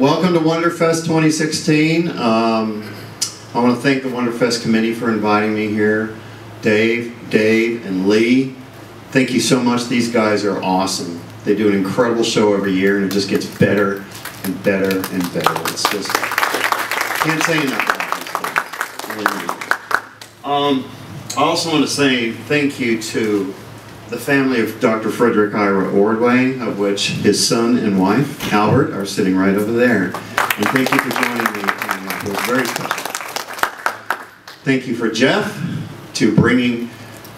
Welcome to Wonderfest 2016. Um, I want to thank the Wonderfest committee for inviting me here. Dave, Dave, and Lee, thank you so much. These guys are awesome. They do an incredible show every year, and it just gets better and better and better. It's just, can't say enough. Um, I also want to say thank you to the family of Dr. Frederick Ira Ordway, of which his son and wife, Albert, are sitting right over there. And thank you for joining me. It was very special. Thank you for Jeff to bringing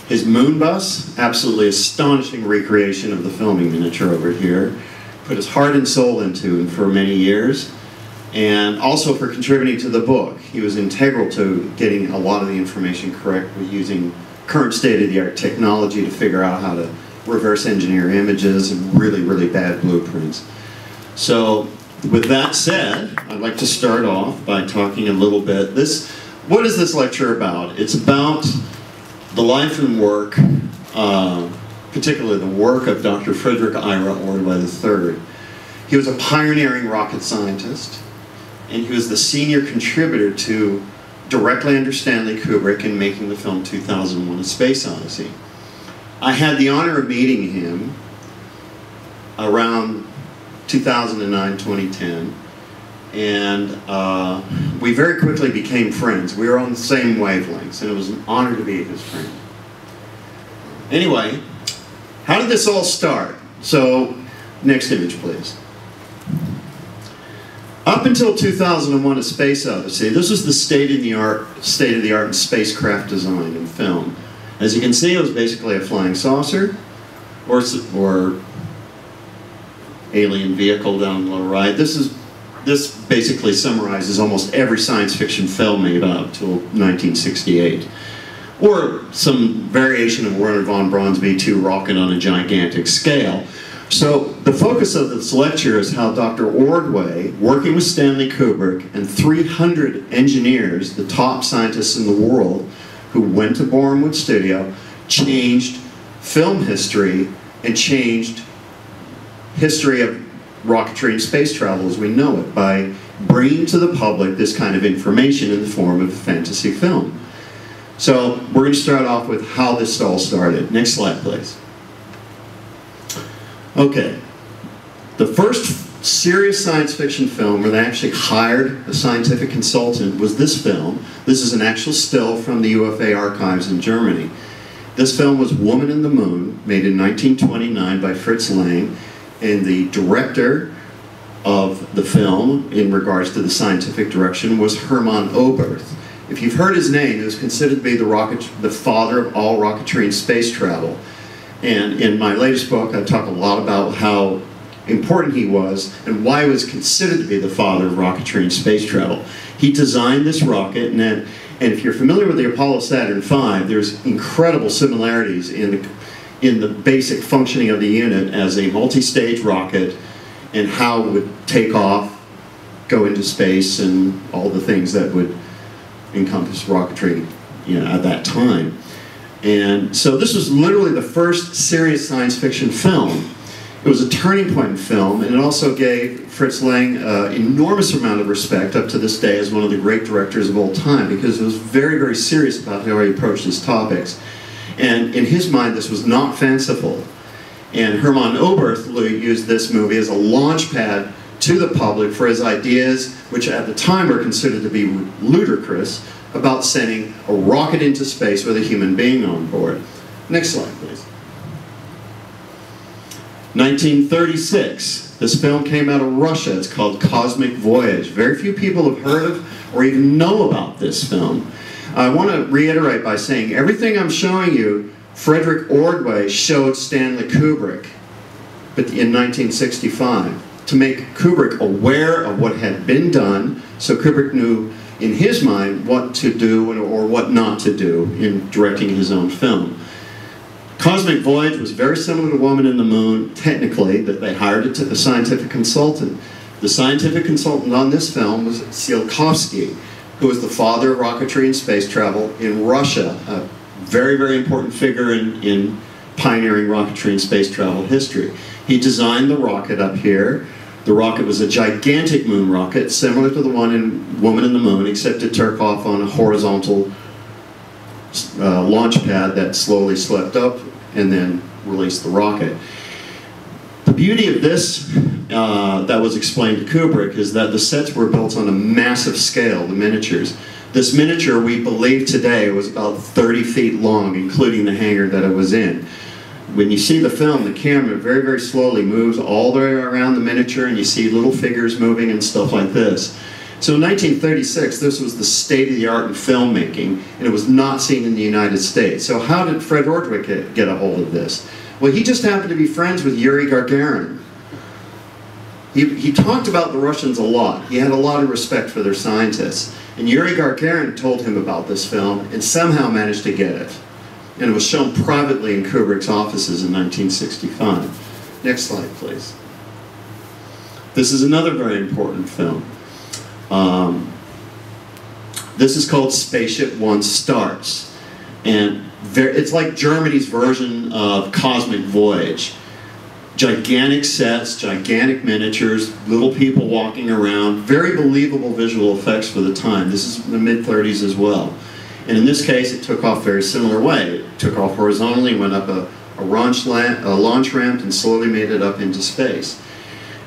his moon bus, absolutely astonishing recreation of the filming miniature over here, put his heart and soul into for many years, and also for contributing to the book. He was integral to getting a lot of the information correct using current state-of-the-art technology to figure out how to reverse engineer images and really, really bad blueprints. So with that said, I'd like to start off by talking a little bit. This, what is this lecture about? It's about the life and work, uh, particularly the work of Dr. Frederick Ira Ordway III. He was a pioneering rocket scientist, and he was the senior contributor to directly under Stanley Kubrick in making the film 2001 A Space Odyssey. I had the honor of meeting him around 2009, 2010, and uh, we very quickly became friends. We were on the same wavelengths, and it was an honor to be his friend. Anyway, how did this all start? So, next image, please. Up until 2001, A Space Odyssey, this was the state-of-the-art state of the art in spacecraft design and film. As you can see, it was basically a flying saucer or, or alien vehicle down the right. This is this basically summarizes almost every science fiction film made up till 1968. Or some variation of Wernher von Braun's V-2 rocket on a gigantic scale. So the focus of this lecture is how Dr. Ordway, working with Stanley Kubrick and 300 engineers, the top scientists in the world, who went to Borehamwood Studio, changed film history and changed history of rocketry and space travel as we know it by bringing to the public this kind of information in the form of a fantasy film. So we're going to start off with how this all started. Next slide, please. Okay. The first serious science fiction film where they actually hired a scientific consultant was this film. This is an actual still from the UFA archives in Germany. This film was Woman in the Moon, made in 1929 by Fritz Lang, and the director of the film, in regards to the scientific direction, was Hermann Oberth. If you've heard his name, he was considered to be the, rocket, the father of all rocketry and space travel. And in my latest book, I talk a lot about how important he was and why he was considered to be the father of rocketry and space travel. He designed this rocket, and, and if you're familiar with the Apollo Saturn V, there's incredible similarities in the, in the basic functioning of the unit as a multi-stage rocket and how it would take off, go into space, and all the things that would encompass rocketry you know, at that time. And so this was literally the first serious science fiction film. It was a turning point in film, and it also gave Fritz Lang an uh, enormous amount of respect up to this day as one of the great directors of all time because it was very, very serious about how he approached his topics. And in his mind, this was not fanciful. And Hermann Oberth used this movie as a launch pad to the public for his ideas, which at the time were considered to be ludicrous, about sending a rocket into space with a human being on board. Next slide, please. 1936. This film came out of Russia. It's called Cosmic Voyage. Very few people have heard of or even know about this film. I want to reiterate by saying everything I'm showing you, Frederick Ordway showed Stanley Kubrick but in 1965 to make Kubrick aware of what had been done so Kubrick knew in his mind what to do or what not to do in directing his own film. Cosmic Voyage was very similar to Woman in the Moon, technically, that they hired a scientific consultant. The scientific consultant on this film was Tsiolkovsky, who was the father of rocketry and space travel in Russia, a very, very important figure in, in pioneering rocketry and space travel history. He designed the rocket up here The rocket was a gigantic moon rocket, similar to the one in Woman in the Moon, except it took off on a horizontal uh, launch pad that slowly swept up and then released the rocket. The beauty of this uh, that was explained to Kubrick is that the sets were built on a massive scale, the miniatures. This miniature, we believe today, was about 30 feet long, including the hangar that it was in. When you see the film, the camera very, very slowly moves all the way around the miniature and you see little figures moving and stuff like this. So in 1936, this was the state-of-the-art in filmmaking, and it was not seen in the United States. So how did Fred Ordway get a hold of this? Well, he just happened to be friends with Yuri Gagarin. He, he talked about the Russians a lot. He had a lot of respect for their scientists. And Yuri Gagarin told him about this film and somehow managed to get it. And it was shown privately in Kubrick's offices in 1965. Next slide, please. This is another very important film. Um, this is called Spaceship One Starts. And it's like Germany's version of Cosmic Voyage gigantic sets, gigantic miniatures, little people walking around, very believable visual effects for the time. This is the mid-30s as well. And in this case, it took off very similar way. It took off horizontally, went up a, a, launch, a launch ramp, and slowly made it up into space.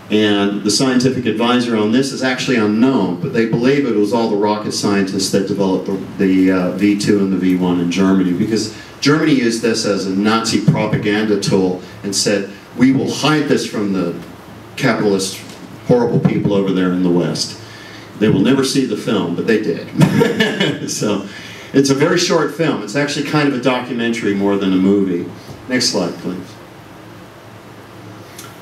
And the scientific advisor on this is actually unknown, but they believe it was all the rocket scientists that developed the, the uh, V2 and the V1 in Germany, because Germany used this as a Nazi propaganda tool and said, we will hide this from the capitalist, horrible people over there in the West. They will never see the film, but they did. so it's a very short film. It's actually kind of a documentary more than a movie. Next slide, please.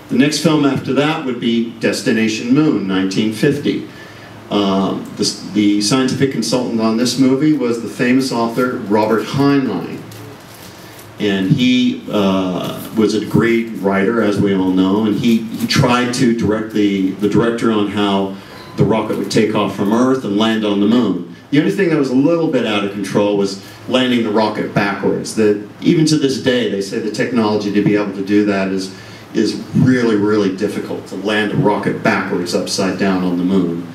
The next film after that would be Destination Moon, 1950. Um, the, the scientific consultant on this movie was the famous author Robert Heinlein and he uh, was a great writer, as we all know, and he, he tried to direct the, the director on how the rocket would take off from Earth and land on the moon. The only thing that was a little bit out of control was landing the rocket backwards. That even to this day, they say the technology to be able to do that is, is really, really difficult, to land a rocket backwards upside down on the moon.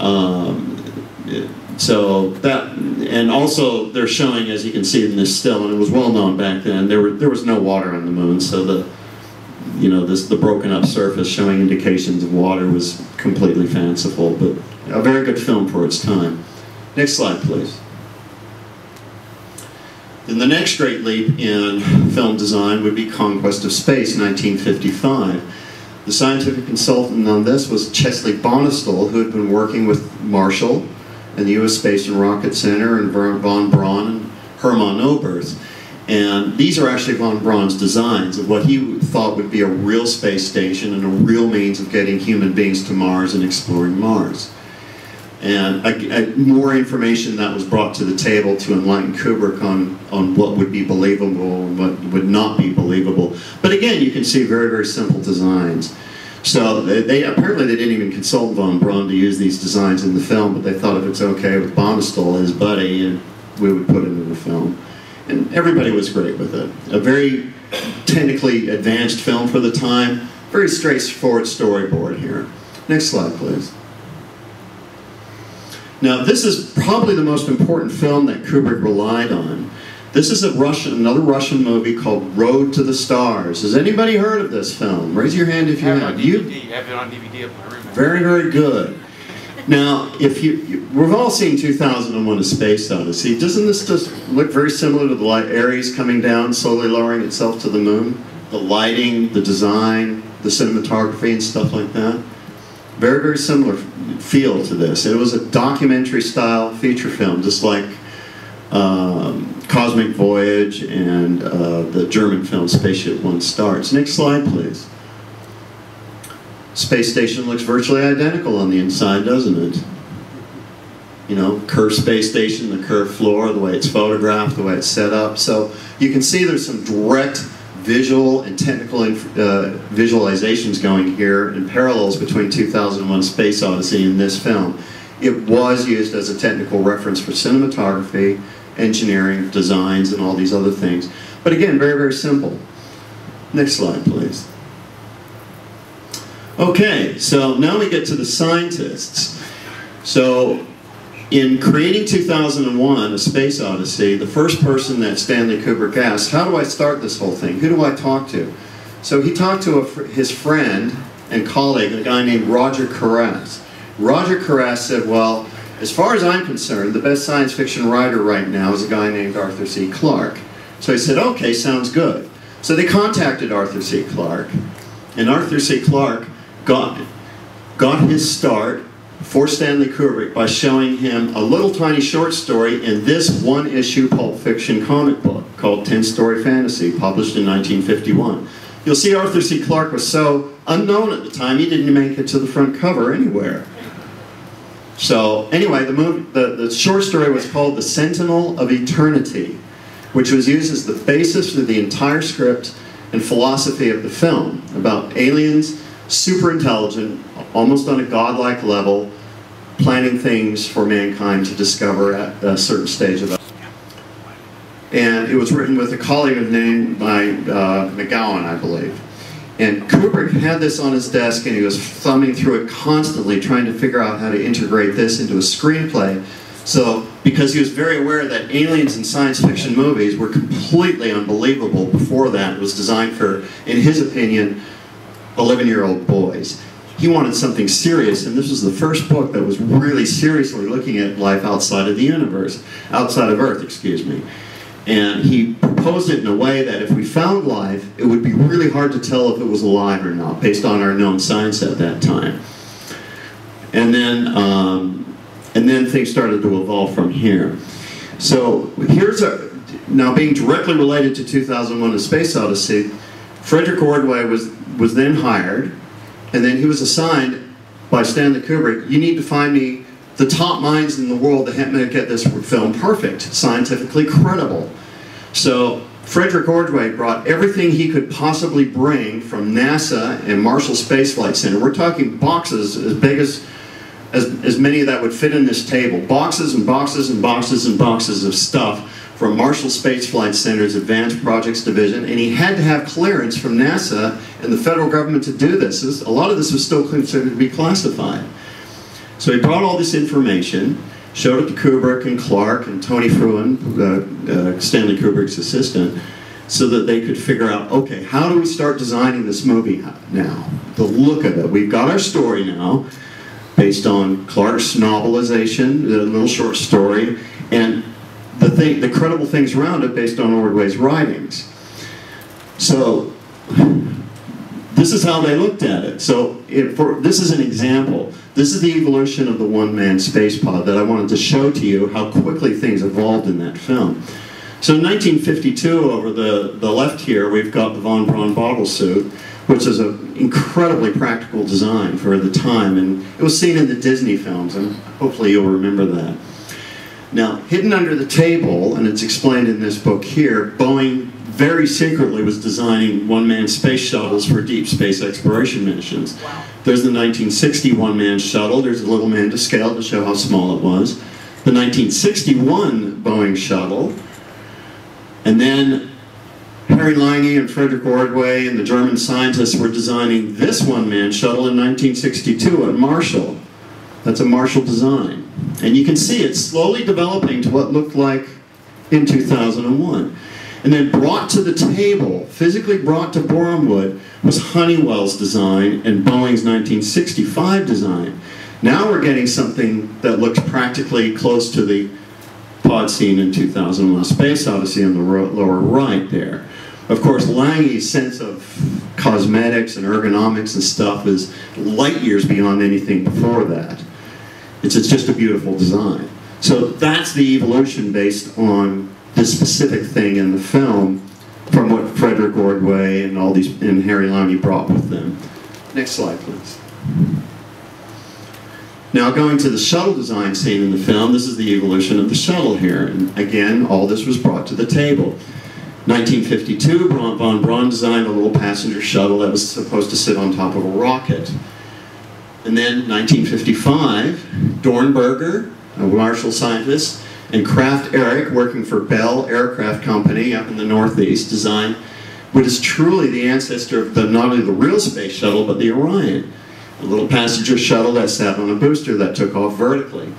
Um, so that, and also they're showing, as you can see in this still, and it was well known back then, there, were, there was no water on the moon, so the, you know, this, the broken up surface showing indications of water was completely fanciful, but a very good film for its time. Next slide, please. Then the next great leap in film design would be Conquest of Space, 1955. The scientific consultant on this was Chesley Bonestell, who had been working with Marshall and the U.S. Space and Rocket Center and von Braun and Hermann Oberth. And these are actually von Braun's designs of what he thought would be a real space station and a real means of getting human beings to Mars and exploring Mars. And more information that was brought to the table to enlighten Kubrick on, on what would be believable and what would not be believable. But again, you can see very, very simple designs. So they, they, apparently they didn't even consult von Braun to use these designs in the film, but they thought if it's okay with Bonestell, his buddy, and we would put it in the film. And everybody was great with it. A very technically advanced film for the time. Very straightforward storyboard here. Next slide, please. Now, this is probably the most important film that Kubrick relied on. This is a Russian, another Russian movie called Road to the Stars. Has anybody heard of this film? Raise your hand if you have. have. You have it on DVD of my room. Very, very good. Now, if you, you, we've all seen 2001: A Space Odyssey. Doesn't this just look very similar to the light Aries coming down, slowly lowering itself to the moon? The lighting, the design, the cinematography, and stuff like that. Very, very similar feel to this. It was a documentary-style feature film, just like. Um, Cosmic Voyage and uh, the German film Spaceship One starts. Next slide, please. Space station looks virtually identical on the inside, doesn't it? You know, curved space station, the curved floor, the way it's photographed, the way it's set up. So you can see there's some direct visual and technical uh, visualizations going here and parallels between 2001 Space Odyssey and this film. It was used as a technical reference for cinematography, engineering, designs, and all these other things. But again, very, very simple. Next slide, please. Okay, so now we get to the scientists. So in creating 2001, A Space Odyssey, the first person that Stanley Kubrick asked, how do I start this whole thing? Who do I talk to? So he talked to a, his friend and colleague, a guy named Roger Caras. Roger Caras said, well, as far as I'm concerned, the best science fiction writer right now is a guy named Arthur C. Clarke. So he said, okay, sounds good. So they contacted Arthur C. Clarke, and Arthur C. Clarke got, got his start for Stanley Kubrick by showing him a little tiny short story in this one-issue Pulp Fiction comic book called Ten Story Fantasy, published in 1951. You'll see Arthur C. Clarke was so unknown at the time, he didn't make it to the front cover anywhere. So anyway, the, movie, the, the short story was called The Sentinel of Eternity, which was used as the basis for the entire script and philosophy of the film about aliens, super intelligent, almost on a godlike level, planning things for mankind to discover at a certain stage of and it was written with a colleague named by uh, McGowan, I believe. And Kubrick had this on his desk and he was thumbing through it constantly trying to figure out how to integrate this into a screenplay. So, because he was very aware that aliens in science fiction movies were completely unbelievable before that, it was designed for, in his opinion, 11-year-old boys. He wanted something serious, and this was the first book that was really seriously looking at life outside of the universe, outside of Earth, excuse me. And he proposed it in a way that if we found life, it would be really hard to tell if it was alive or not, based on our known science at that time. And then, um, and then things started to evolve from here. So here's a, now being directly related to 2001 A Space Odyssey, Frederick Ordway was, was then hired, and then he was assigned by Stanley Kubrick, you need to find me the top minds in the world that help me get this film perfect, scientifically credible. So Frederick Ordway brought everything he could possibly bring from NASA and Marshall Space Flight Center. We're talking boxes as big as, as, as many that would fit in this table. Boxes and boxes and boxes and boxes of stuff from Marshall Space Flight Center's Advanced Projects Division, and he had to have clearance from NASA and the federal government to do this. A lot of this was still considered to be classified. So he brought all this information, showed it to Kubrick and Clarke and Tony Frewin, uh, uh, Stanley Kubrick's assistant, so that they could figure out, okay, how do we start designing this movie now? The look of it. We've got our story now, based on Clarke's novelization, the little short story, and the, thing, the credible things around it based on Ordway's writings. So this is how they looked at it. So for, this is an example. This is the evolution of the one-man space pod that I wanted to show to you how quickly things evolved in that film. So in 1952, over the, the left here, we've got the Von Braun bottle suit, which is an incredibly practical design for the time, and it was seen in the Disney films, and hopefully you'll remember that. Now, hidden under the table, and it's explained in this book here, Boeing very secretly was designing one-man space shuttles for deep space exploration missions. Wow. There's the 1960 one-man shuttle. There's a little man to scale to show how small it was. The 1961 Boeing shuttle. And then Harry Lange and Frederick Ordway and the German scientists were designing this one-man shuttle in 1962 at Marshall. That's a Marshall design. And you can see it's slowly developing to what looked like in 2001. And then brought to the table, physically brought to Bournemouth, was Honeywell's design and Boeing's 1965 design. Now we're getting something that looks practically close to the pod seen in 2001 Space Odyssey on the lower right there. Of course, Lange's sense of cosmetics and ergonomics and stuff is light years beyond anything before that. It's, it's just a beautiful design. So that's the evolution based on this specific thing in the film from what Frederick Ordway and all these and Harry Lange brought with them. Next slide, please. Now going to the shuttle design scene in the film, this is the evolution of the shuttle here. And again, all this was brought to the table. 1952, von Braun designed a little passenger shuttle that was supposed to sit on top of a rocket. And then 1955, Dornberger, a Marshall scientist, and Krafft Ehricke, working for Bell Aircraft Company up in the Northeast, designed what is truly the ancestor of the, not only the real space shuttle, but the Orion. a little passenger shuttle that sat on a booster that took off vertically.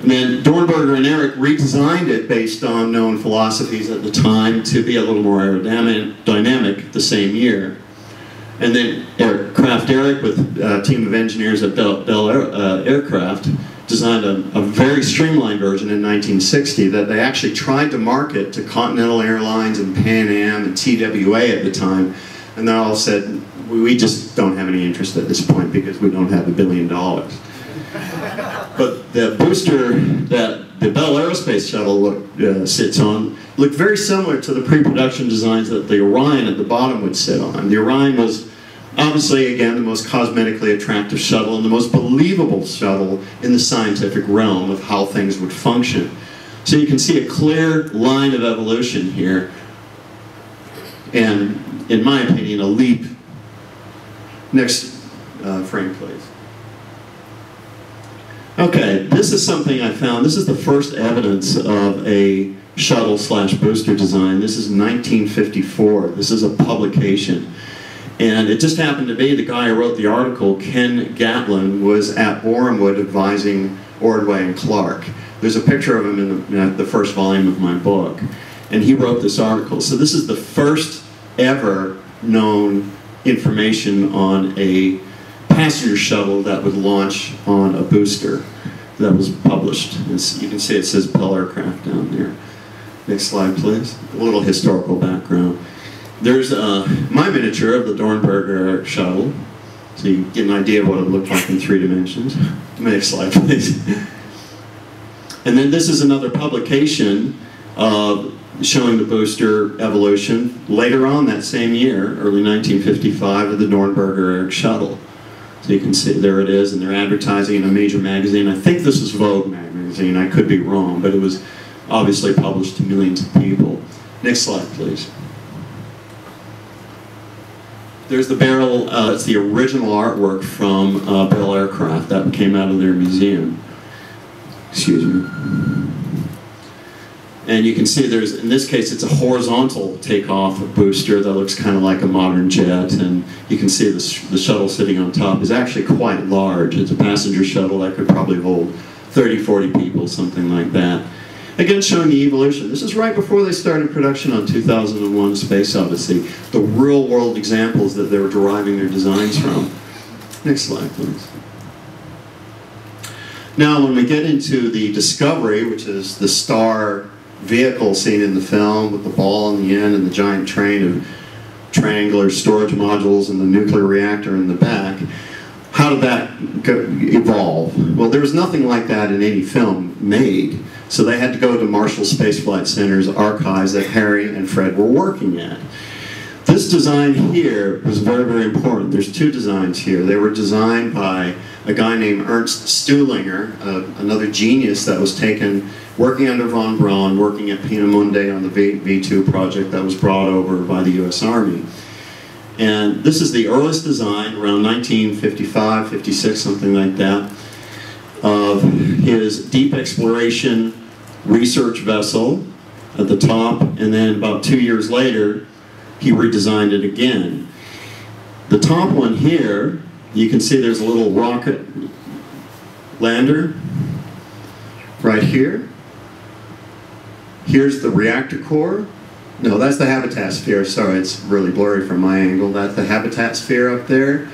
And then Dornberger and Eric redesigned it based on known philosophies at the time to be a little more aerodynamic the same year. And then Krafft Ehricke with a team of engineers at Bell, Bell Air, uh, Aircraft designed a, a, very streamlined version in 1960 that they actually tried to market to Continental Airlines and Pan Am and TWA at the time. And they all said, we just don't have any interest at this point because we don't have a billion dollars. but the booster that the Bell Aerospace shuttle look, uh, sits on looked very similar to the pre-production designs that the Orion at the bottom would sit on. The Orion was obviously, again, the most cosmetically attractive shuttle and the most believable shuttle in the scientific realm of how things would function. So you can see a clear line of evolution here, and in my opinion, a leap. Next uh, frame, please. Okay, this is something I found. This is the first evidence of a shuttle slash booster design. This is 1954. This is a publication. And it just happened to be the guy who wrote the article, Ken Gatland, was at Borehamwood advising Ordway and Clarke. There's a picture of him in the, in the first volume of my book. And he wrote this article. So this is the first ever known information on a passenger shuttle that would launch on a booster that was published. It's, you can see it says Bell Aircraft down there. Next slide, please. A little historical background. There's uh, my miniature of the Dornberger shuttle, so you get an idea of what it looked like in three dimensions. Next slide, please. And then this is another publication uh, showing the booster evolution later on that same year, early 1955, of the Dornberger shuttle. You can see there it is, and they're advertising in a major magazine. I think this is Vogue magazine. I could be wrong, but it was obviously published to millions of people. Next slide, please. There's the barrel, uh, it's the original artwork from uh, Bell Aircraft that came out of their museum. Excuse me. And you can see there's, in this case, it's a horizontal takeoff booster that looks kind of like a modern jet. And you can see the, the shuttle sitting on top is actually quite large. It's a passenger shuttle that could probably hold 30, 40 people, something like that. Again, showing the evolution. This is right before they started production on 2001 Space Odyssey. The real world examples that they were deriving their designs from. Next slide, please. Now, when we get into the Discovery, which is the star vehicle seen in the film with the ball on the end and the giant train of triangular storage modules and the nuclear reactor in the back, how did that go, evolve? Well, there was nothing like that in any film made. So they had to go to Marshall Space Flight Center's archives that Harry and Fred were working at. This design here was very, very important. There's two designs here. They were designed by a guy named Ernst Stuhlinger, uh, another genius that was taken working under von Braun, working at Peenemünde on the v, V2 project that was brought over by the U.S. Army. And this is the earliest design, around 1955, 56, something like that of his deep exploration research vessel at the top, and then about two years later, he redesigned it again. The top one here, you can see there's a little rocket lander right here. Here's the reactor core. No, that's the habitat sphere. Sorry, it's really blurry from my angle. That's the habitat sphere up there.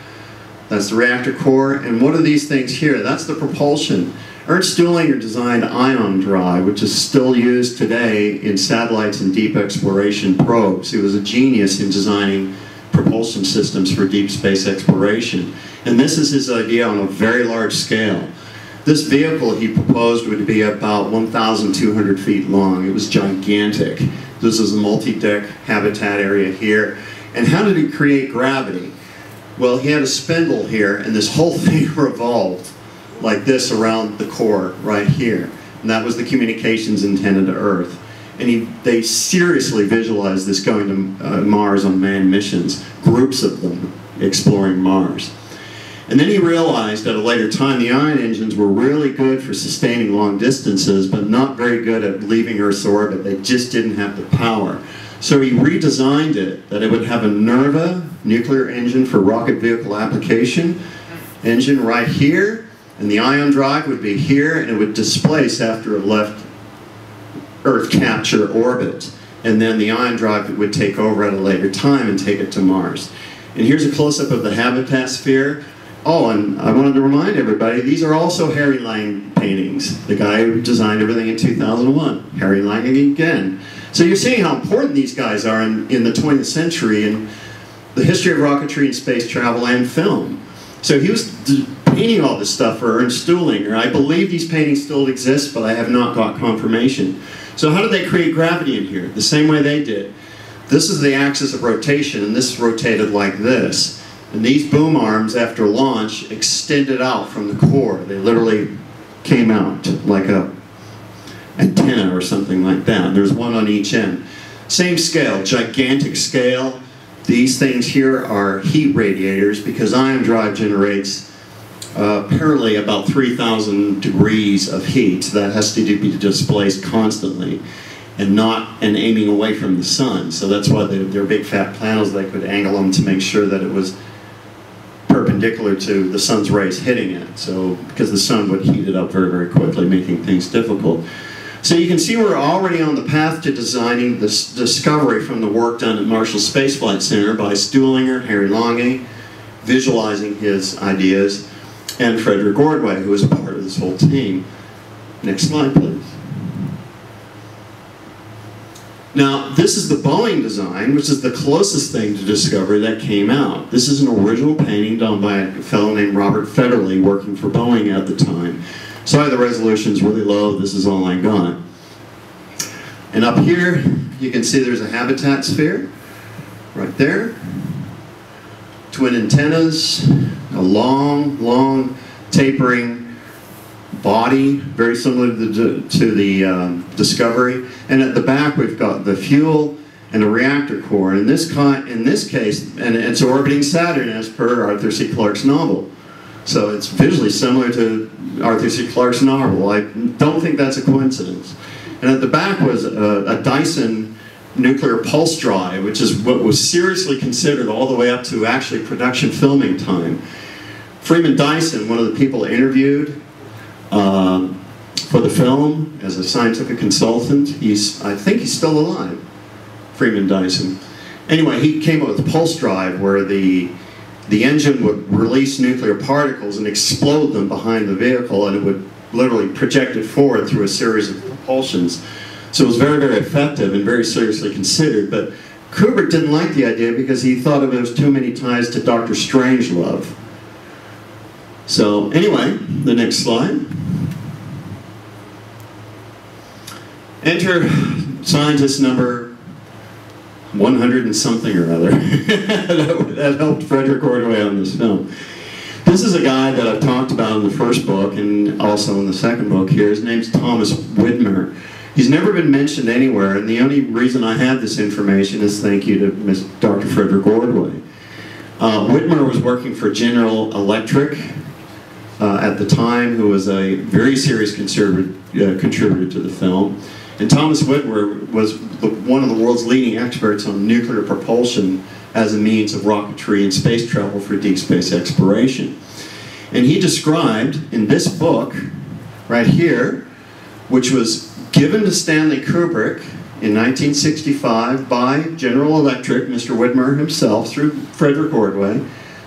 That's the reactor core. And what are these things here? That's the propulsion. Ernst Stuhlinger designed ion drive, which is still used today in satellites and deep exploration probes. He was a genius in designing propulsion systems for deep space exploration. And this is his idea on a very large scale. This vehicle he proposed would be about 1,200 feet long. It was gigantic. This is a multi-deck habitat area here. And how did he create gravity? Well, he had a spindle here, and this whole thing revolved like this around the core right here. And that was the communications antenna to Earth. And he, they seriously visualized this going to uh, Mars on manned missions, groups of them exploring Mars. And then he realized at a later time the ion engines were really good for sustaining long distances, but not very good at leaving Earth's orbit. They just didn't have the power. So he redesigned it that it would have a NERVA nuclear engine for rocket vehicle application engine right here, and the ion drive would be here, and it would displace after it left Earth capture orbit. And then the ion drive would take over at a later time and take it to Mars. And here's a close-up of the habitat sphere. Oh, and I wanted to remind everybody, these are also Harry Lange paintings. The guy who designed everything in 2001. Harry Lange again. So you're seeing how important these guys are in, in the 20th century and the history of rocketry and space travel and film. So he was painting all this stuff for Ernst Stuhlinger. I believe these paintings still exist, but I have not got confirmation. So how did they create gravity in here? The same way they did. This is the axis of rotation, and this rotated like this. And these boom arms, after launch, extended out from the core. They literally came out like a antenna or something like that. There's one on each end. Same scale, gigantic scale. These things here are heat radiators because ion drive generates uh, apparently about 3,000 degrees of heat that has to be displaced constantly and not and aiming away from the sun. So that's why they're, they're big fat panels. They could angle them to make sure that it was perpendicular to the sun's rays hitting it. So because the sun would heat it up very, very quickly, making things difficult. So you can see we're already on the path to designing this discovery from the work done at Marshall Space Flight Center by Stuhlinger, Harry Lange, visualizing his ideas, and Frederick Ordway, who was a part of this whole team. Next slide, please. Now, this is the Boeing design, which is the closest thing to discovery that came out. This is an original painting done by a fellow named Robert Federle, working for Boeing at the time. Sorry the resolution is really low, this is all I got. And up here, you can see there's a habitat sphere, right there. Twin antennas, a long, long tapering body, very similar to the, to the um, Discovery. And at the back, we've got the fuel and the reactor core. And in this, in this case, and it's orbiting Saturn as per Arthur C. Clarke's novel. So it's visually similar to Arthur C. Clarke's novel. I don't think that's a coincidence. And at the back was a, a Dyson nuclear pulse drive, which is what was seriously considered all the way up to actually production filming time. Freeman Dyson, one of the people interviewed uh, for the film as a scientific consultant, he's, I think he's still alive, Freeman Dyson. Anyway, he came up with pulse drive where the, the engine would release nuclear particles and explode them behind the vehicle and it would literally project it forward through a series of propulsions. So it was very, very effective and very seriously considered, but Kubrick didn't like the idea because he thought of it as too many ties to Dr. Strangelove. So anyway, the next slide. Enter scientist number 100 and something or other that helped Frederick Ordway on this film. This is a guy that I've talked about in the first book and also in the second book here. His name's Thomas Widmer. He's never been mentioned anywhere, and the only reason I have this information is thank you to Ms. Dr. Frederick Ordway. Uh, Widmer was working for General Electric uh, at the time, who was a very serious uh, contributor to the film. And Thomas Widmer was the, one of the world's leading experts on nuclear propulsion as a means of rocketry and space travel for deep space exploration. And he described in this book, right here, which was given to Stanley Kubrick in 1965 by General Electric, Mr. Widmer himself, through Frederick Ordway,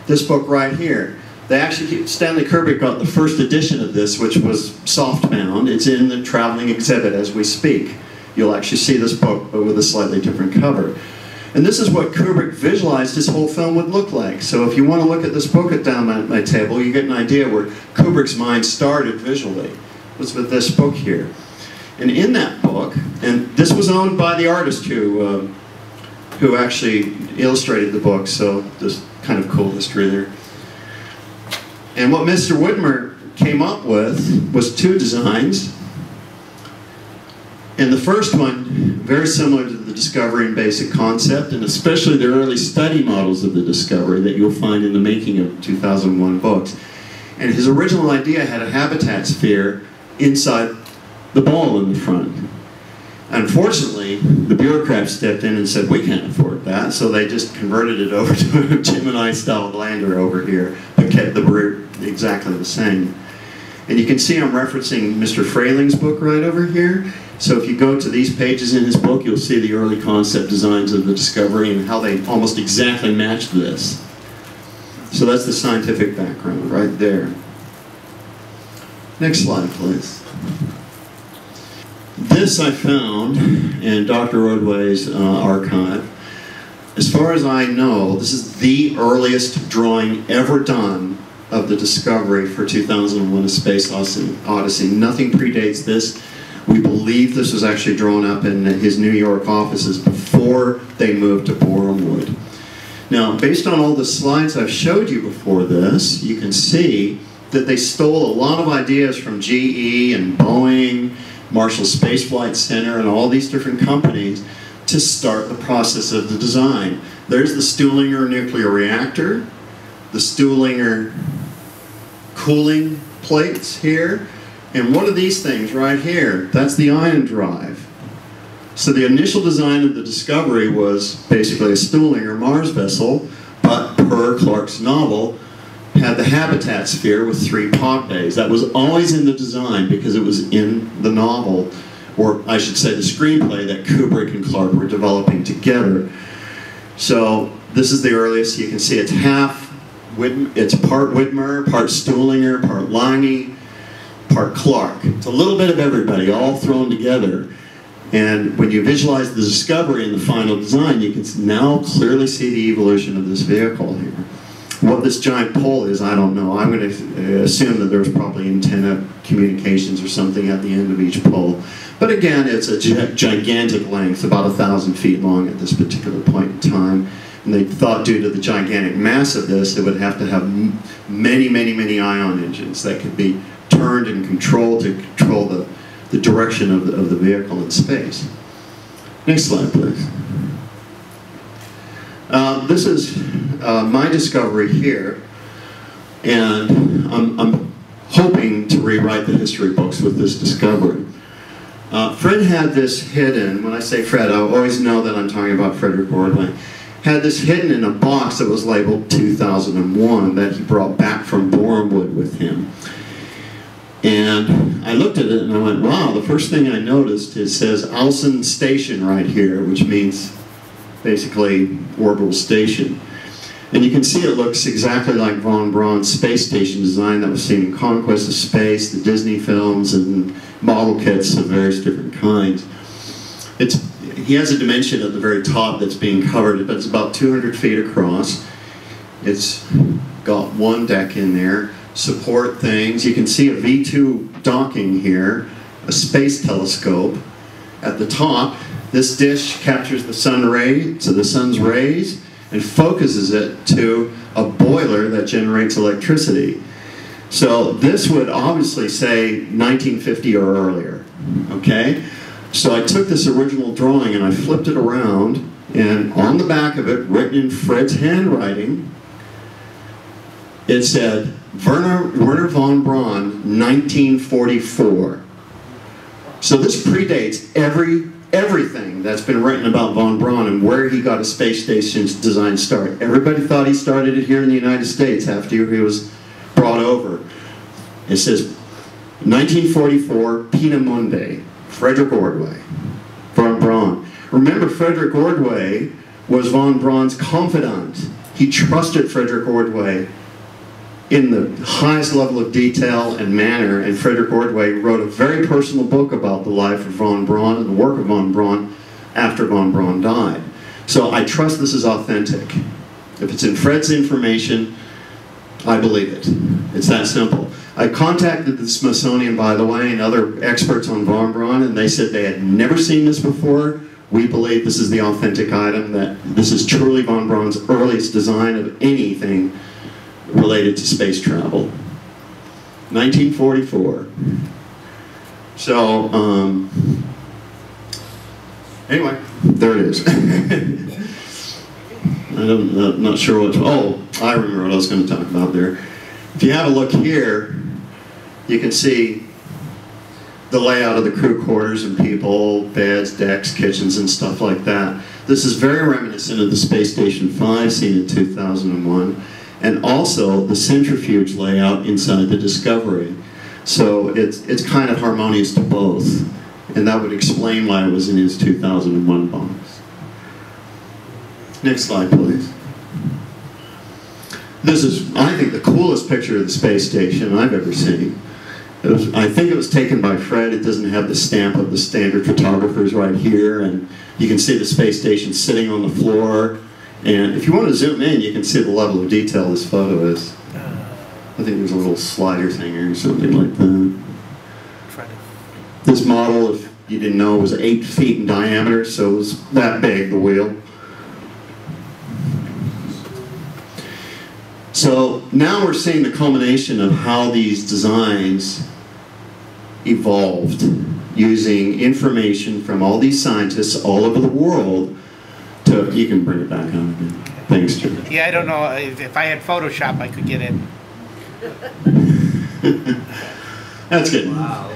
this book right here. They actually, Stanley Kubrick got the first edition of this, which was softbound. It's in the traveling exhibit as we speak. You'll actually see this book, but with a slightly different cover. And this is what Kubrick visualized his whole film would look like. So if you want to look at this book at down my, my table, you get an idea where Kubrick's mind started visually. It was with this book here. And in that book, and this was owned by the artist who, uh, who actually illustrated the book, so there's kind of cool history there. And what Mr. Widmer came up with was two designs. And the first one, very similar to the Discovery and basic concept, and especially the early study models of the Discovery that you'll find in the making of 2001 books. And his original idea had a habitat sphere inside the ball in the front. Unfortunately, the bureaucrats stepped in and said, we can't afford that, so they just converted it over to a Gemini-style lander over here but kept the were exactly the same. And you can see I'm referencing Mr. Frayling's book right over here. So if you go to these pages in his book, you'll see the early concept designs of the Discovery and how they almost exactly matched this. So that's the scientific background right there. Next slide, please. This I found in Dr. Ordway's uh, archive. As far as I know, this is the earliest drawing ever done of the discovery for 2001 A Space Odyssey. Nothing predates this. We believe this was actually drawn up in his New York offices before they moved to Borehamwood. Now, based on all the slides I've showed you before this, you can see that they stole a lot of ideas from GE and Boeing, Marshall Space Flight Center, and all these different companies to start the process of the design. There's the Stuhlinger nuclear reactor, the Stuhlinger cooling plates here, and one of these things right here, that's the ion drive. So the initial design of the Discovery was basically a Stuhlinger Mars vessel, but per Clarke's novel, had the habitat sphere with three pod bays. That was always in the design because it was in the novel, or I should say the screenplay that Kubrick and Clarke were developing together. So this is the earliest. You can see it's half, it's part Widmer, part Stuhlinger, part Lange, part Clarke. It's a little bit of everybody all thrown together. And when you visualize the discovery in the final design, you can now clearly see the evolution of this vehicle here. What this giant pole is, I don't know. I'm going to uh, assume that there's probably antenna communications or something at the end of each pole. But again, it's a gigantic length, about a thousand feet long at this particular point in time. And they thought due to the gigantic mass of this, it would have to have many, many, many ion engines that could be turned and controlled to control the, the direction of the, of the vehicle in space. Next slide, please. Uh, this is uh, my discovery here, and I'm, I'm, hoping to rewrite the history books with this discovery. Uh, Fred had this hidden, when I say Fred, I always know that I'm talking about Frederick Ordway, had this hidden in a box that was labeled 2001 that he brought back from Borehamwood with him. And I looked at it and I went, wow, the first thing I noticed is says Alcyon Station right here, which means basically orbital station. And you can see it looks exactly like von Braun's space station design that was seen in Conquest of Space, the Disney films, and model kits of various different kinds. It's, he has a dimension at the very top that's being covered, but it's about 200 feet across. It's got one deck in there support things. You can see a V2 docking here, a space telescope. At the top, this dish captures the sun ray, so the sun's rays, and focuses it to a boiler that generates electricity. So this would obviously say 1950 or earlier, okay? So I took this original drawing and I flipped it around, and on the back of it, written in Fred's handwriting, it said, Werner, Wernher von Braun, 1944. So this predates every everything that's been written about von Braun and where he got a space station's design start. Everybody thought he started it here in the United States after he was brought over. It says 1944 Peenemünde, Frederick Ordway, von Braun. Remember, Frederick Ordway was von Braun's confidant. He trusted Frederick Ordway in the highest level of detail and manner, and Frederick Ordway wrote a very personal book about the life of von Braun and the work of von Braun after von Braun died. So I trust this is authentic. If it's in Fred's information, I believe it. It's that simple. I contacted the Smithsonian, by the way, and other experts on von Braun, and they said they had never seen this before. We believe this is the authentic item, that this is truly von Braun's earliest design of anything related to space travel. 1944. So, um, anyway, there it is. I'm not, not sure what, oh, I remember what I was going to talk about there. If you have a look here, you can see the layout of the crew quarters and people, beds, decks, kitchens, and stuff like that. This is very reminiscent of the Space Station 5 seen in 2001. And also the centrifuge layout inside the Discovery. So it's, it's kind of harmonious to both. And that would explain why it was in his 2001 box. Next slide, please. This is, I think, the coolest picture of the space station I've ever seen. Was, I think it was taken by Fred. It doesn't have the stamp of the standard photographers right here. And you can see the space station sitting on the floor. And if you want to zoom in, you can see the level of detail this photo is. Uh. I think there's a little slider thing or something like that. This model, if you didn't know, was eight feet in diameter, so it was that big, the wheel. So now we're seeing the culmination of how these designs evolved using information from all these scientists all over the world to, you can bring it back on again. Thanks, George. Yeah, I don't know, if I had Photoshop, I could get it. That's good. Wow.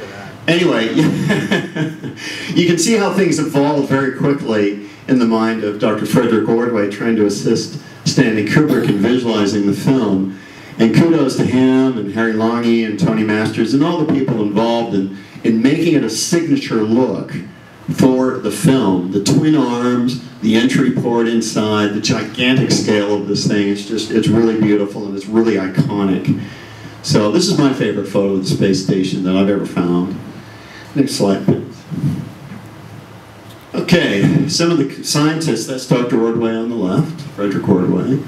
Anyway, you can see how things evolved very quickly in the mind of Dr. Frederick Ordway trying to assist Stanley Kubrick in visualizing the film. And kudos to him and Harry Lange and Tony Masters and all the people involved in, in making it a signature look for the film. The twin arms, the entry port inside, the gigantic scale of this thing. It's just, it's really beautiful and it's really iconic. So this is my favorite photo of the space station that I've ever found. Next slide, please. Okay, some of the scientists, that's Dr. Ordway on the left, Frederick Ordway.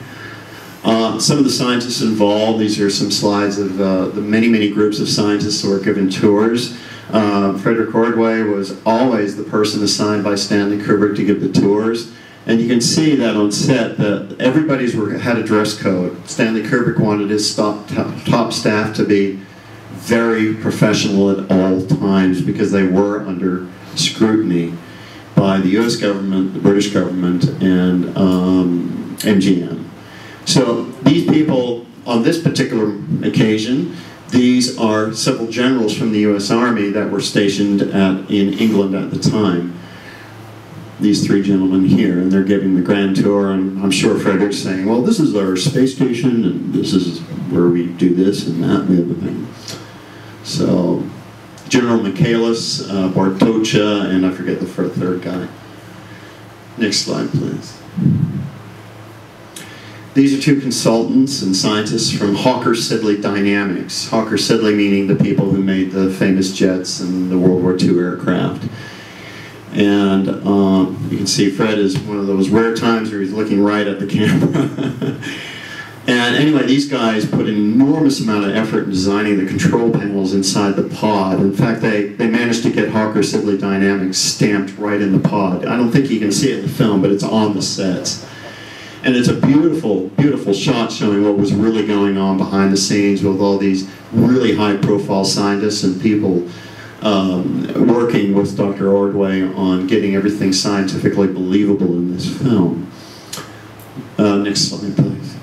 Uh, some of the scientists involved, these are some slides of uh, the many, many groups of scientists who are given tours. Uh, Frederick Ordway was always the person assigned by Stanley Kubrick to give the tours. And you can see that on set that everybody's had a dress code. Stanley Kubrick wanted his top, top staff to be very professional at all times because they were under scrutiny by the U.S. government, the British government, and um, MGM. So these people, on this particular occasion, these are several generals from the U.S. Army that were stationed at, in England at the time. These three gentlemen here, and they're giving the grand tour, and I'm sure Frederick's saying, well, this is our space station, and this is where we do this and that and the other thing. So, General Michaelis, uh, Bartocha, and I forget the third guy. Next slide, please. These are two consultants and scientists from Hawker Siddeley Dynamics. Hawker Siddeley meaning the people who made the famous jets and the World War II aircraft. And um, you can see Fred is one of those rare times where he's looking right at the camera. and anyway, these guys put an enormous amount of effort in designing the control panels inside the pod. In fact, they, they managed to get Hawker Siddeley Dynamics stamped right in the pod. I don't think you can see it in the film, but it's on the sets. And it's a beautiful, beautiful shot showing what was really going on behind the scenes with all these really high profile scientists and people um, working with Dr. Ordway on getting everything scientifically believable in this film. Uh, next slide, please.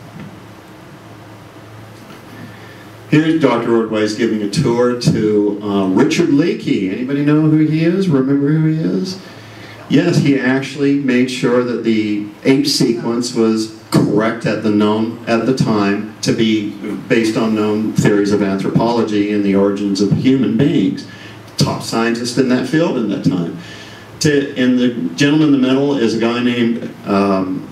Here's Dr. Ordway's giving a tour to uh, Richard Leakey. Anybody know who he is? Remember who he is? Yes, he actually made sure that the ape sequence was correct at the known at the time to be based on known theories of anthropology and the origins of human beings. Top scientist in that field in that time. To, and the gentleman in the middle is a guy named um,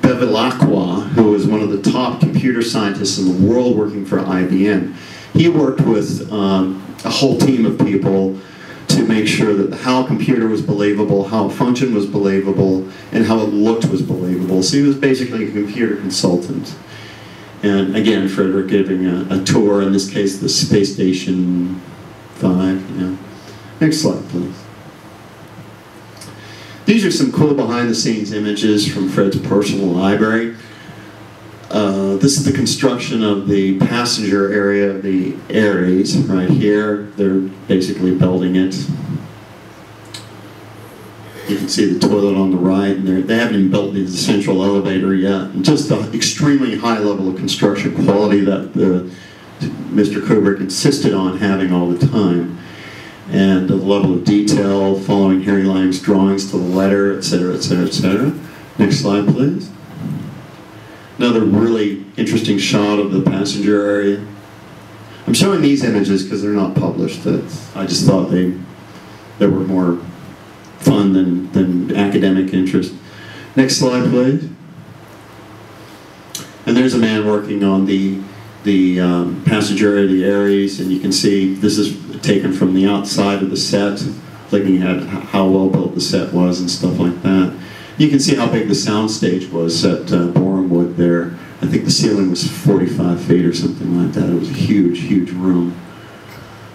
Bevilacqua, who was one of the top computer scientists in the world working for IBM. He worked with um, a whole team of people to make sure that how a computer was believable, how a function was believable, and how it looked was believable. So he was basically a computer consultant. And again, Frederick giving a, a tour, in this case, the Space Station 5. Yeah. Next slide, please. These are some cool behind-the-scenes images from Fred's personal library. Uh, this is the construction of the passenger area of the Aries right here. They're basically building it. You can see the toilet on the right, and they haven't even built the central elevator yet. And just the extremely high level of construction quality that the, Mr. Kubrick insisted on having all the time. And the level of detail following Harry Lange's drawings to the letter, et cetera, et cetera, et cetera. Next slide, please. Another really interesting shot of the passenger area. I'm showing these images because they're not published. I just thought they, they were more fun than, than academic interest. Next slide, please. And there's a man working on the, the um, passenger area, the Aries, and you can see this is taken from the outside of the set, looking at how well built the set was and stuff like that. You can see how big the sound stage was at uh, Borehamwood there. I think the ceiling was 45 feet or something like that. It was a huge, huge room.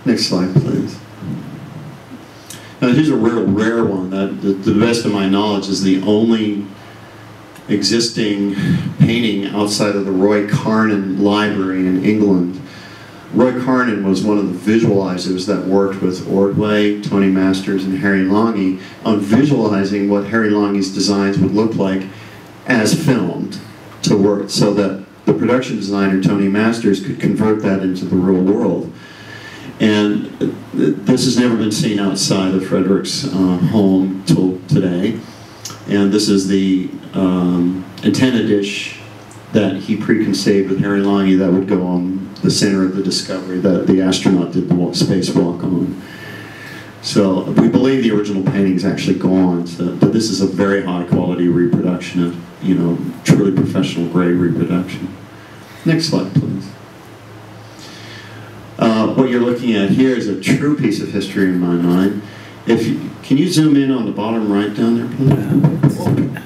Next slide, please. Now, here's a real rare one that, to the best of my knowledge, is the only existing painting outside of the Roy Carnon Library in England. Roy Carnon was one of the visualizers that worked with Ordway, Tony Masters, and Harry Lange on visualizing what Harry Lange's designs would look like as filmed to work so that the production designer, Tony Masters, could convert that into the real world. And this has never been seen outside of Frederick's uh, home till today. And this is the um, antenna dish that he preconceived with Harry Lange that would go on the center of the Discovery that the astronaut did the spacewalk on. So we believe the original painting is actually gone, so, but this is a very high quality reproduction of, you know, truly professional grade reproduction. Next slide, please. Uh, what you're looking at here is a true piece of history in my mind. If you, can you zoom in on the bottom right down there, please?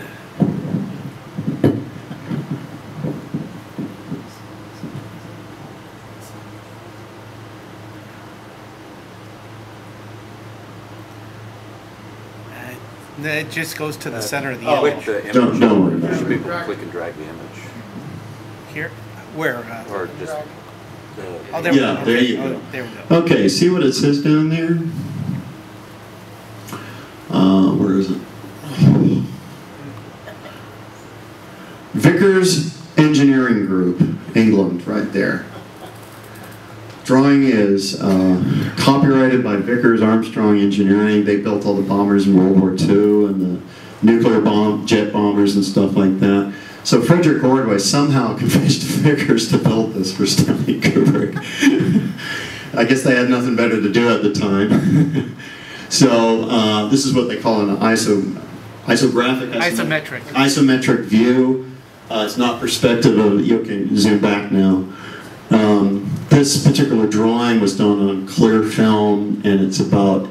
Uh, It just goes to the center of the oh, image. The image. Don't- don't worry about You should be able to click and drag the image. Here, where? uh, Or just. Oh, there we go. Yeah, there Okay. you Oh, go. There we go. Okay, see what it says down there? Uh, where is it? Vickers Engineering Group, England, right there. Drawing is uh, copyrighted by Vickers Armstrong Engineering. They built all the bombers in World War II and the nuclear bomb, jet bombers and stuff like that. So Frederick Ordway somehow convinced Vickers to build this for Stanley Kubrick. I guess they had nothing better to do at the time. so uh, this is what they call an iso, isographic Isometric. isometric view. Uh, it's not perspective of, you can zoom back now. Um, this particular drawing was done on clear film and it's about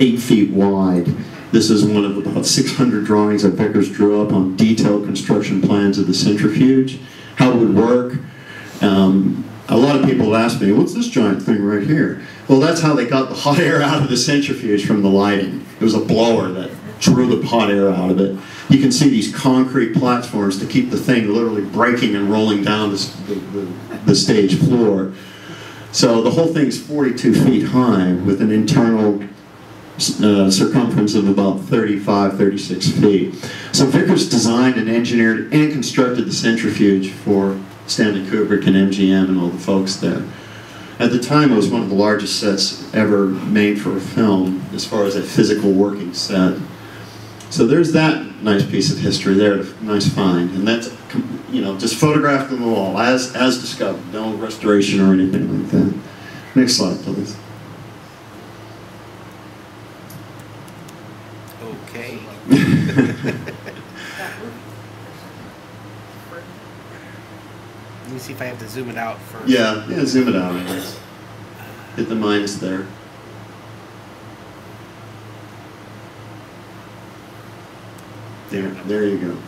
eight feet wide. This is one of about 600 drawings that Vickers drew up on detailed construction plans of the centrifuge, how it would work. Um, a lot of people have asked me, what's this giant thing right here? Well, that's how they got the hot air out of the centrifuge from the lighting. It was a blower that drew the hot air out of it. You can see these concrete platforms to keep the thing literally breaking and rolling down the, the, the stage floor. So the whole thing's 42 feet high with an internal uh, circumference of about 35, 36 feet. So Vickers designed and engineered and constructed the centrifuge for Stanley Kubrick and MGM and all the folks there. At the time, it was one of the largest sets ever made for a film, as far as a physical working set. So there's that nice piece of history there, nice find, and that's you know just photographed on the wall as as discovered, no restoration or anything like that. Next slide, please. Okay. Let me see if I have to zoom it out first. Yeah, yeah, zoom it out, I guess. Hit the minus there. There, there you go.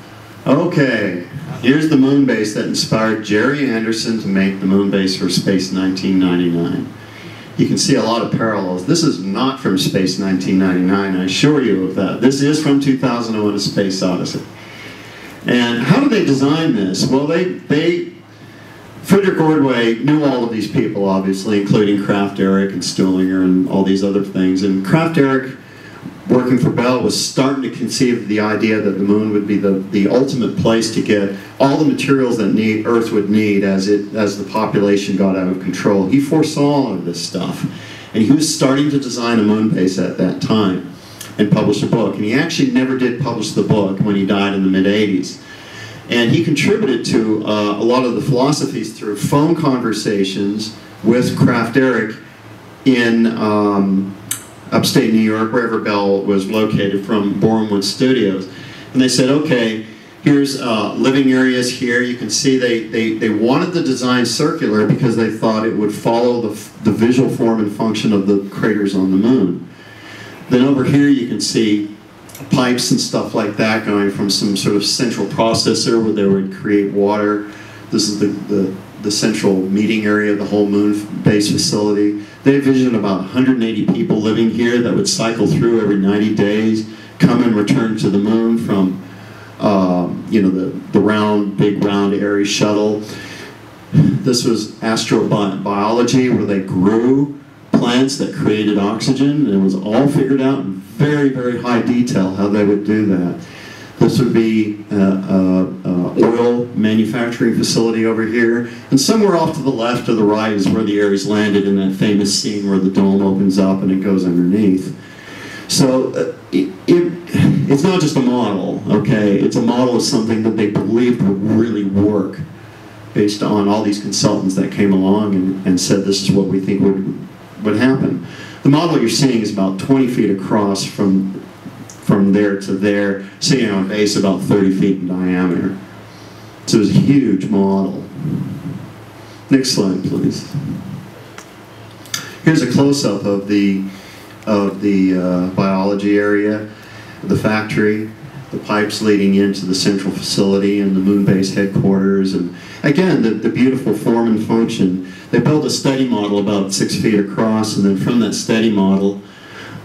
Okay, here's the moon base that inspired Gerry Anderson to make the moon base for Space 1999. You can see a lot of parallels. This is not from Space 1999, I assure you of that. This is from 2001 A Space Odyssey. And how did they design this? Well, they, they Frederick Ordway knew all of these people, obviously, including Krafft Ehricke and Stuhlinger and all these other things. And Krafft Ehricke, working for Bell, was starting to conceive the idea that the moon would be the, the ultimate place to get all the materials that need, Earth would need as, it, as the population got out of control. He foresaw all of this stuff. And he was starting to design a moon base at that time and publish a book. And he actually never did publish the book when he died in the mid 80s. And he contributed to uh, a lot of the philosophies through phone conversations with Krafft Ehricke in um, upstate New York, wherever Bell was located from Borehamwood Studios. And they said, okay, here's uh, living areas here. You can see they, they, they wanted the design circular because they thought it would follow the, the visual form and function of the craters on the moon. Then over here you can see pipes and stuff like that going from some sort of central processor where they would create water. This is the, the, the central meeting area of the whole moon base facility. They envisioned about 180 people living here that would cycle through every 90 days, come and return to the moon from um, you know, the, the round, big round Aries shuttle. This was astrobiology where they grew plants that created oxygen and it was all figured out in very, very high detail how they would do that. This would be an oil manufacturing facility over here. And somewhere off to the left or the right is where the Aries landed in that famous scene where the dome opens up and it goes underneath. So uh, it, it, it's not just a model, okay? It's a model of something that they believed would really work based on all these consultants that came along and, and said this is what we think would, would happen. The model you're seeing is about 20 feet across from, from there to there, sitting on a base about 30 feet in diameter. So it's a huge model. Next slide, please. Here's a close-up of the of the uh, biology area, the factory, the pipes leading into the central facility and the moon base headquarters, and again, the, the beautiful form and function. They built a study model about six feet across, and then from that study model,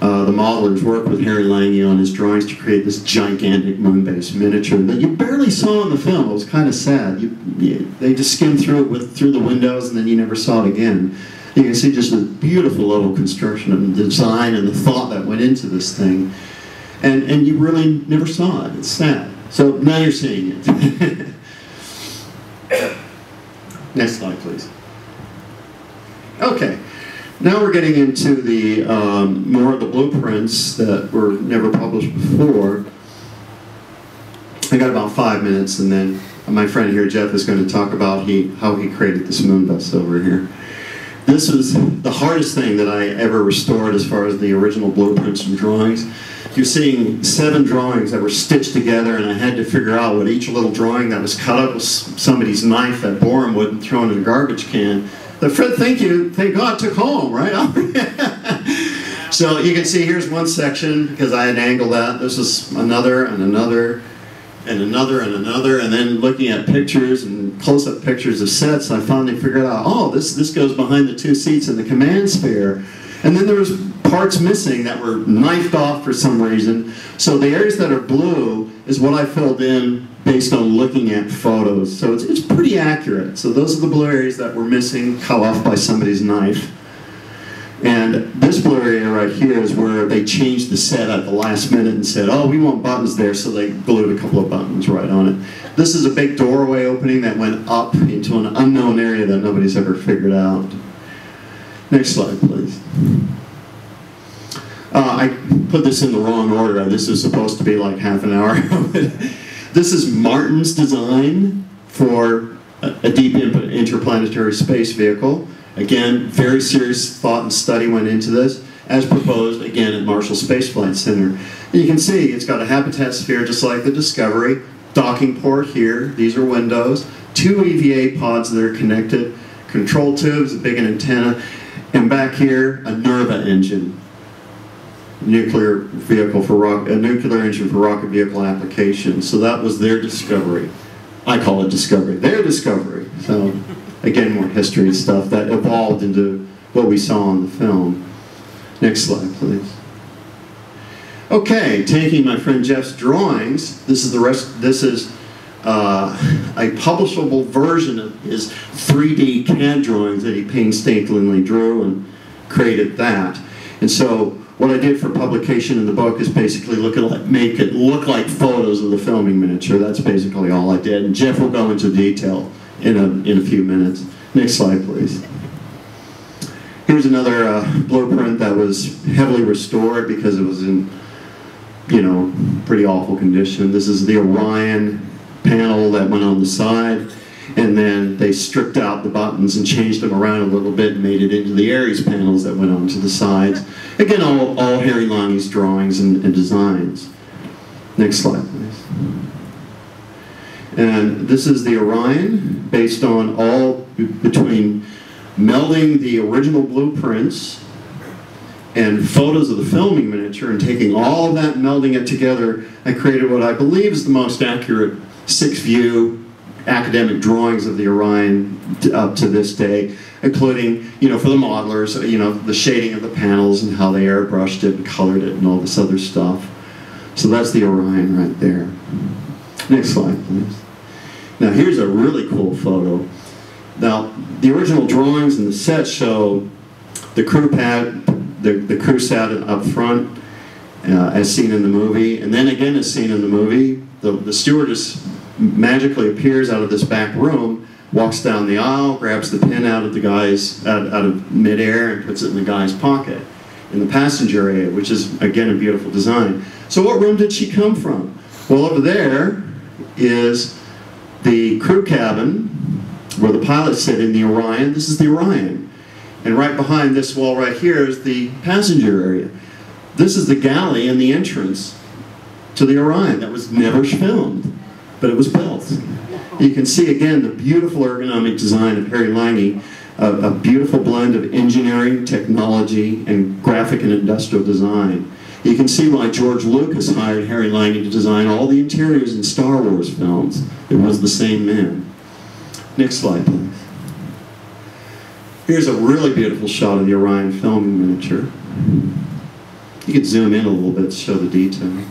uh, the modelers worked with Harry Lange on his drawings to create this gigantic moon base miniature that you barely saw in the film. It was kind of sad. You, you, they just skimmed through it with through the windows, and then you never saw it again you can see just the beautiful level construction and design and the thought that went into this thing. And, and you really never saw it. It's sad. So now you're seeing it. Next slide, please. Okay. Now we're getting into the um, more of the blueprints that were never published before. I got about five minutes, and then my friend here, Jeff, is going to talk about he, how he created this moon bus over here. This was the hardest thing that I ever restored as far as the original blueprints and drawings. You're seeing seven drawings that were stitched together and I had to figure out what each little drawing that was cut up was somebody's knife that Borehamwood and thrown in a garbage can. The Fred, thank you, thank God, took home, right? so you can see here's one section because I had angled that. This is another and another and another and another, and then looking at pictures and close-up pictures of sets, I finally figured out, oh, this, this goes behind the two seats in the command sphere. And then there was parts missing that were knifed off for some reason. So the areas that are blue is what I filled in based on looking at photos. So it's, it's pretty accurate. So those are the blue areas that were missing, cut off by somebody's knife. And this blue area right here is where they changed the set at the last minute and said, oh, we want buttons there, so they glued a couple of buttons right on it. This is a big doorway opening that went up into an unknown area that nobody's ever figured out. Next slide, please. Uh, I put this in the wrong order. This is supposed to be like half an hour. this is Martin's design for a deep interplanetary space vehicle. Again, very serious thought and study went into this, as proposed again at Marshall Space Flight Center. And you can see it's got a habitat sphere just like the Discovery, docking port here, these are windows, two EVA pods that are connected, control tubes, a big antenna, and back here, a NERVA engine, nuclear vehicle for rock, a nuclear engine for rocket vehicle application. So that was their discovery. I call it discovery. Their discovery. So again, more history stuff that evolved into what we saw in the film. Next slide, please. Okay, taking my friend Jeff's drawings, this is the rest, this is uh, a publishable version of his 3D CAD drawings that he painstakingly drew and created that. And so what I did for publication in the book is basically look at make it look like photos of the filming miniature. That's basically all I did. And Jeff will go into detail in a, in a few minutes. Next slide, please. Here's another uh, blueprint that was heavily restored because it was in, you know, pretty awful condition. This is the Orion panel that went on the side, and then they stripped out the buttons and changed them around a little bit and made it into the Aries panels that went onto the sides. Again, all, all Harry Lange's drawings and, and designs. Next slide, please. And this is the Orion, based on all between melding the original blueprints and photos of the filming miniature and taking all that melding it together, I created what I believe is the most accurate six-view academic drawings of the Orion up to this day, including, you know, for the modelers, you know, the shading of the panels and how they airbrushed it and colored it and all this other stuff. So that's the Orion right there. Next slide, please. Now here's a really cool photo. Now, the original drawings and the set show the crew pad, the, the crew sat up front, uh, as seen in the movie, and then again as seen in the movie, the, the stewardess magically appears out of this back room, walks down the aisle, grabs the pin out of the guy's, out, out of midair and puts it in the guy's pocket in the passenger area, which is again a beautiful design. So what room did she come from? Well, over there is the crew cabin where the pilots sit in the Orion. This is the Orion. And right behind this wall right here is the passenger area. This is the galley and the entrance to the Orion that was never filmed, but it was built. You can see again the beautiful ergonomic design of Harry Lange, a, a beautiful blend of engineering, technology, and graphic and industrial design. You can see why George Lucas hired Harry Lange to design all the interiors in Star Wars films. It was the same man. Next slide, please. Here's a really beautiful shot of the Orion filming miniature. You could zoom in a little bit to show the detail.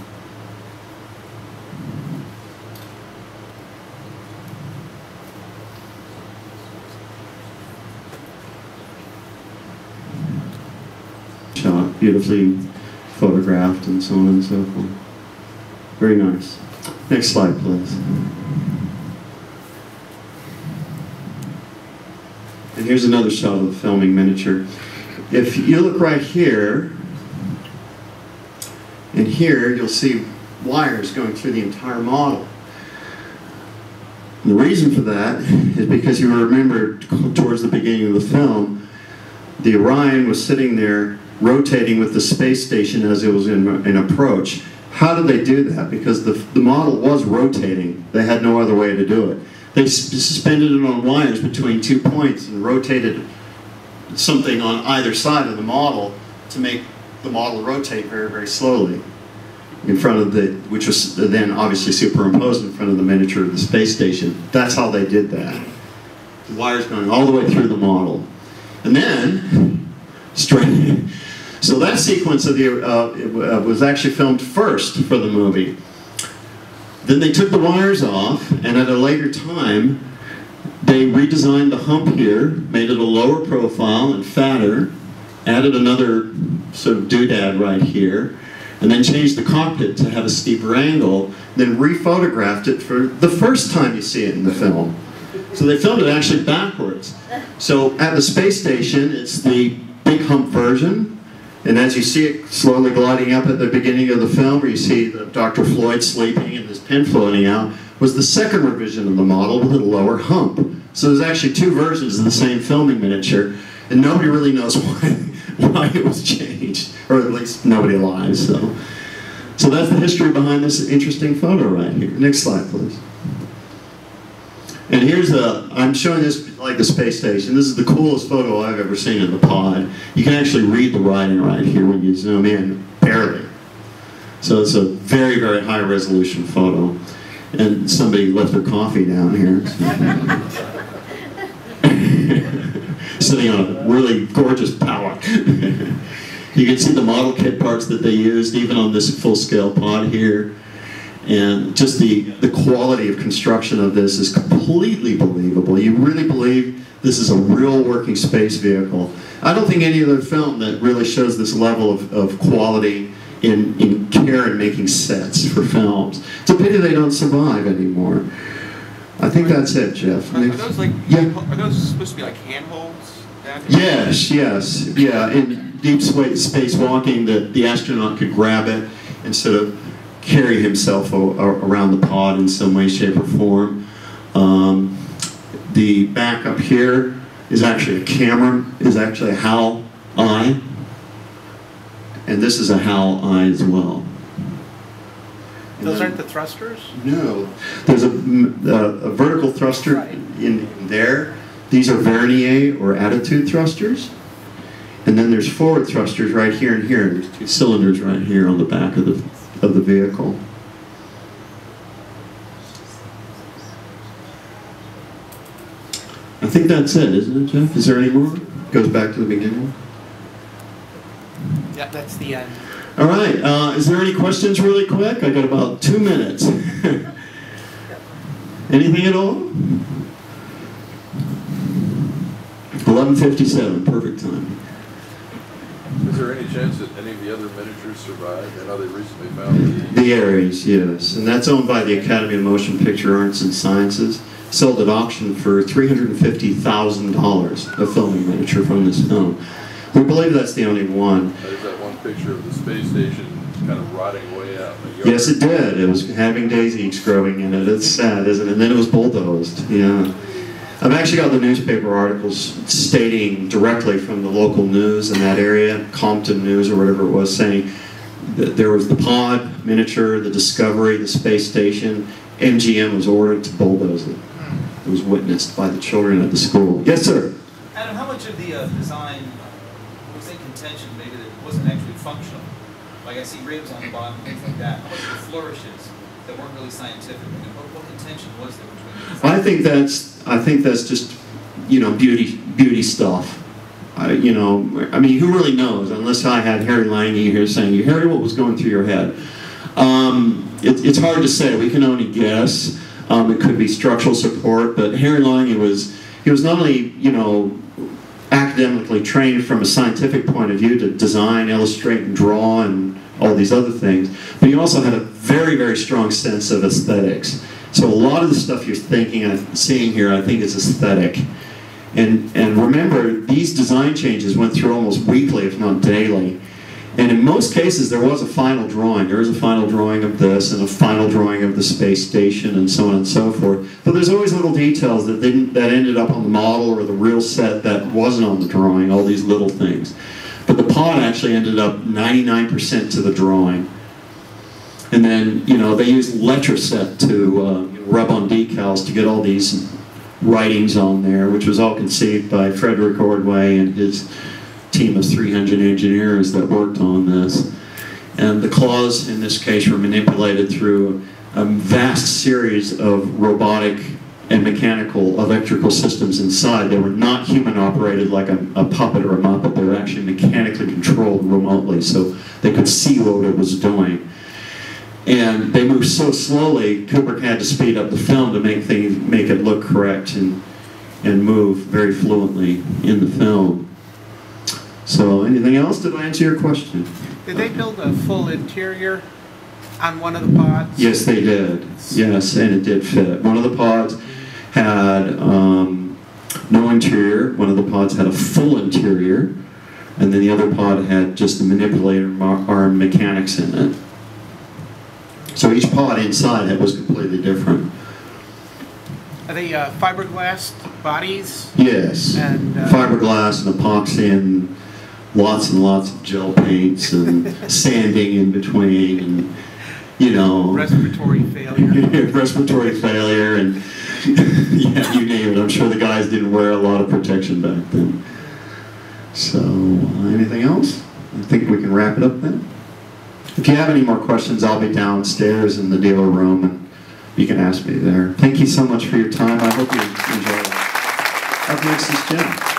Shot, beautifully photographed and so on and so forth. Very nice. Next slide, please. And here's another shot of the filming miniature. If you look right here, and here you'll see wires going through the entire model. And the reason for that is because you remember towards the beginning of the film, the Orion was sitting there rotating with the space station as it was in, in approach. How did they do that? Because the, the model was rotating. They had no other way to do it. They suspended it on wires between two points and rotated something on either side of the model to make the model rotate very, very slowly in front of the, which was then obviously superimposed in front of the miniature of the space station. That's how they did that. The wires going all the way through the model. And then, straight, so that sequence of the, uh, uh, was actually filmed first for the movie. Then they took the wires off, and at a later time, they redesigned the hump here, made it a lower profile and fatter, added another sort of doodad right here, and then changed the cockpit to have a steeper angle, then rephotographed it for the first time you see it in the film. So they filmed it actually backwards. So at the space station, it's the big hump version, and as you see it slowly gliding up at the beginning of the film, where you see Dr. Floyd sleeping and his pin floating out, was the second revision of the model with a lower hump. So there's actually two versions of the same filming miniature, and nobody really knows why, why it was changed, or at least nobody alive. So, so that's the history behind this interesting photo right here. Next slide, please. And here's a, I'm showing this like the space station. This is the coolest photo I've ever seen in the pod. You can actually read the writing right here when you zoom in, barely. So it's a very, very high resolution photo. And somebody left their coffee down here. Sitting on a really gorgeous pallet. you can see the model kit parts that they used, even on this full-scale pod here and just the, the quality of construction of this is completely believable. You really believe this is a real working space vehicle. I don't think any other film that really shows this level of, of quality in, in care in making sets for films. It's a pity they don't survive anymore. I think that's it, Jeff. Are, are those like yeah. are those supposed to be like handholds? Yes, yes, yeah. In deep space walking, the, the astronaut could grab it and sort of carry himself a- around the pod in some way, shape, or form. Um, the back up here is actually a camera, is actually a HAL eye, and this is a HAL eye as well. And Those aren't the thrusters? no, there's a a vertical thruster Right. in, in there. These are vernier or attitude thrusters. And then there's forward thrusters right here and here. There's two cylinders right here on the back of the, of the vehicle. I think that's it, isn't it, Jeff? Is there any more? Goes back to the beginning. Yeah, that's the end. All right. Uh, is there any questions, really quick? I got about two minutes. Anything at all? Eleven fifty-seven. Perfect time. Is there any chance that any of the other miniatures survived? I know they recently found the, The Aries, yes, and that's owned by the Academy of Motion Picture Arts and Sciences. Sold at auction for three hundred and fifty thousand dollars. A filming miniature from this film. We believe that's the only one. there's that one picture of the space station kind of rotting away out in the yard. Yes, it did. It was having daisies growing in it. It's sad, isn't it? And then it was bulldozed. Yeah. I've actually got the newspaper articles stating directly from the local news in that area, Compton News or whatever it was, saying that there was the pod miniature, the Discovery, the space station. MGM was ordered to bulldoze it. It was witnessed by the children at the school. Yes, sir. Adam, how much of the uh, design was in contention, maybe that it wasn't actually functional? Like I see ribs on the bottom, things like that. How much of the flourishes that weren't really scientific? Mean, what, what contention was there I think that's I think that's just you know beauty beauty stuff. I, you know, I mean, who really knows? Unless I had Harry Lange here saying, "Harry, what was going through your head?" Um, it, it's hard to say. We can only guess. Um, it could be structural support, but Harry Lange was he was not only you know academically trained from a scientific point of view to design, illustrate, and draw, and all these other things, but he also had a very, very strong sense of aesthetics. So a lot of the stuff you're thinking and seeing here, I think is aesthetic. And, and remember, these design changes went through almost weekly, if not daily. And in most cases, there was a final drawing. There was a final drawing of this and a final drawing of the space station and so on and so forth. But there's always little details that didn't that ended up on the model or the real set that wasn't on the drawing. All these little things. But the pod actually ended up 99% to the drawing. And then, you know, they used Letraset to uh, rub on decals to get all these writings on there, which was all conceived by Frederick Ordway and his team of 300 engineers that worked on this. And the claws in this case were manipulated through a vast series of robotic and mechanical electrical systems inside. They were not human operated like a, a puppet or a muppet. They were actually mechanically controlled remotely so they could see what it was doing. And they moved so slowly, Kubrick had to speed up the film to make things, make it look correct and, and move very fluently in the film. So, anything else? Did I answer your question? Did they build a full interior on one of the pods? Yes, they did. Yes, and it did fit. One of the pods had um, no interior. One of the pods had a full interior, and then the other pod had just the manipulator arm mechanics in it. So each pod inside it was completely different. Are they uh, fiberglass bodies? Yes, And, uh, fiberglass and epoxy and lots and lots of gel paints and sanding in between and you know Respiratory failure? respiratory failure and yeah, you name it. I'm sure the guys didn't wear a lot of protection back then. So, uh, anything else? I think we can wrap it up then. If you have any more questions, I'll be downstairs in the dealer room and you can ask me there. Thank you so much for your time. I hope you enjoy it. Up next is Jim.